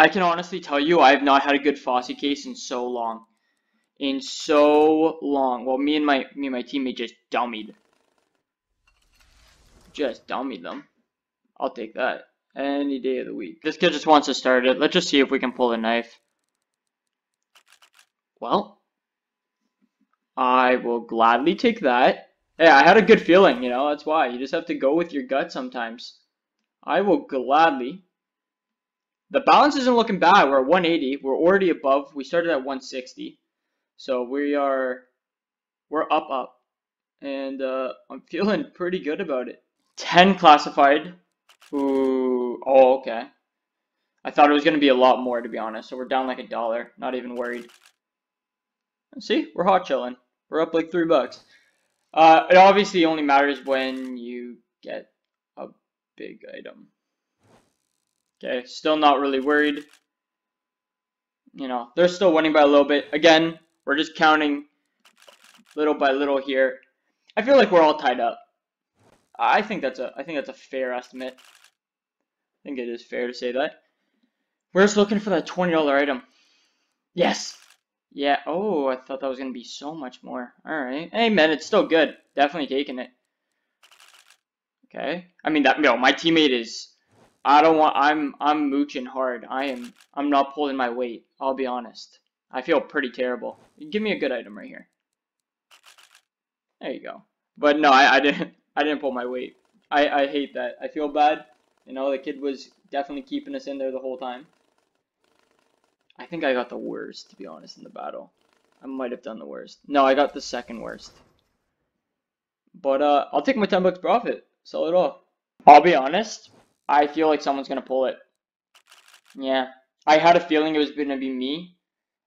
I can honestly tell you I have not had a good Fossey case in so long. In so long. Well, me and my me and my teammate just dummied. Just dummied them. I'll take that. Any day of the week. This kid just wants to start it. Let's just see if we can pull a knife. Well, I will gladly take that. Hey, I had a good feeling, you know, that's why. You just have to go with your gut sometimes. I will gladly. The balance isn't looking bad. We're at 180. We're already above. We started at 160. So we are, we're up, up. And uh, I'm feeling pretty good about it. 10 classified. Ooh, oh, okay. I thought it was going to be a lot more, to be honest. So we're down like a dollar. Not even worried. See, we're hot chilling. We're up like three bucks. Uh, it obviously only matters when you get a big item. Okay, still not really worried. You know, they're still winning by a little bit. Again, we're just counting little by little here. I feel like we're all tied up. I think that's a I think that's a fair estimate. I think it is fair to say that. We're just looking for that $20 item. Yes. Yeah. Oh, I thought that was to be so much more. All right. Hey, man, it's still good. Definitely taking it. Okay. I mean, that, know, my teammate is, I don't want, I'm, I'm mooching hard. I am, I'm not pulling my weight. I'll be honest. I feel pretty terrible. Give me a good item right here. There you go. But no, I, I didn't, I didn't pull my weight. I, I hate that. I feel bad. You know, the kid was definitely keeping us in there the whole time. I think I got the worst, to be honest, in the battle. I might have done the worst. No, I got the second worst. But uh, I'll take my 10 bucks profit. Sell it off. I'll be honest. I feel like someone's going to pull it. Yeah. I had a feeling it was going to be me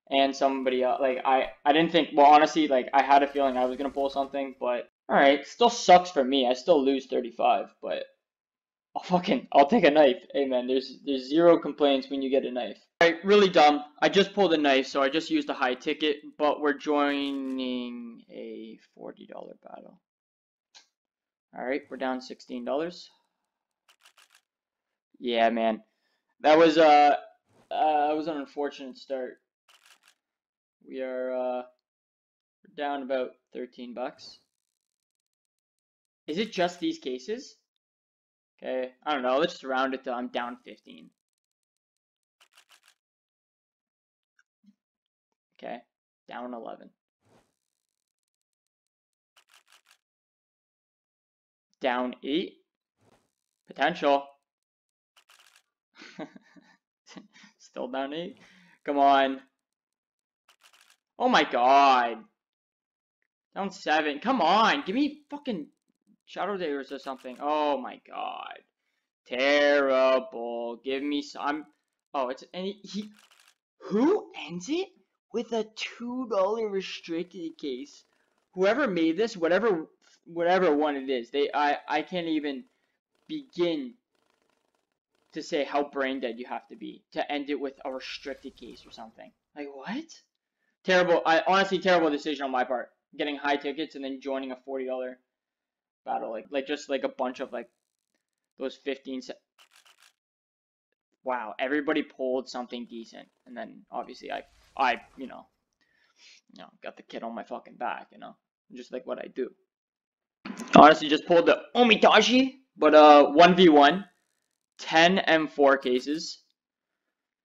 and somebody else. Like, I, I didn't think, well, honestly, like, I had a feeling I was going to pull something, but alright. Still sucks for me. I still lose 35, but I'll fucking, I'll take a knife. Hey, man, there's, there's zero complaints when you get a knife. Alright, really dumb. I just pulled a knife, so I just used a high ticket, but we're joining a $40 battle. Alright, we're down $16. Yeah, man. That was, uh, uh, that was an unfortunate start. We are, uh, down about 13 bucks. Is it just these cases? Okay, I don't know. Let's just round it to I'm down 15. Okay, down 11. Down 8. Potential. Still down 8. Come on. Oh my god. Down 7. Come on. Give me fucking Shadow Daggers or something. Oh my god. Terrible. Give me some. Oh, it's any. He, who ends it? with a two dollar restricted case. Whoever made this, whatever whatever one it is, they I I can't even begin to say how brain dead you have to be to end it with a restricted case or something. Like what? Terrible. I honestly terrible decision on my part. Getting high tickets and then joining a forty dollar battle like like just like a bunch of like those fifteen. wow, everybody pulled something decent, and then obviously I I, you know, you know, got the kid on my fucking back, you know, just like what I do. Honestly, just pulled the Omitashi, but uh, 1v1, 10 M4 cases.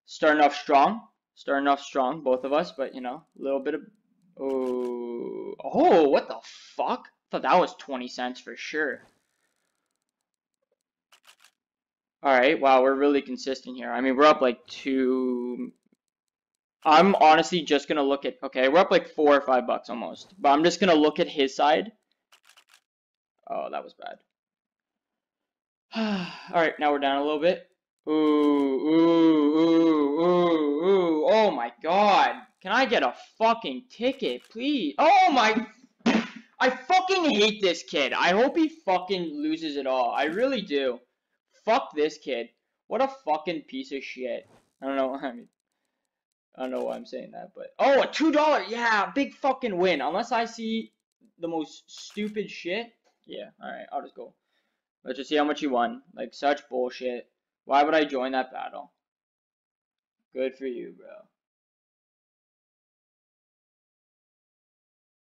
Starting off strong, starting off strong, both of us, but you know, a little bit of, oh, oh, what the fuck? I thought that was 20 cents for sure. Alright, wow, we're really consistent here. I mean, we're up like two, I'm honestly just gonna look at okay, we're up like four or five bucks almost. But I'm just gonna look at his side. Oh, that was bad. Alright, now we're down a little bit. Ooh, ooh, ooh, ooh, ooh. Oh my god. Can I get a fucking ticket, please? Oh my I fucking hate this kid. I hope he fucking loses it all. I really do. Fuck this kid. What a fucking piece of shit. I don't know. I mean, I don't know why I'm saying that, but oh, a two dollar, yeah, big fucking win. Unless I see the most stupid shit, yeah. All right, I'll just go. Let's just see how much he won. Like such bullshit. Why would I join that battle? Good for you, bro.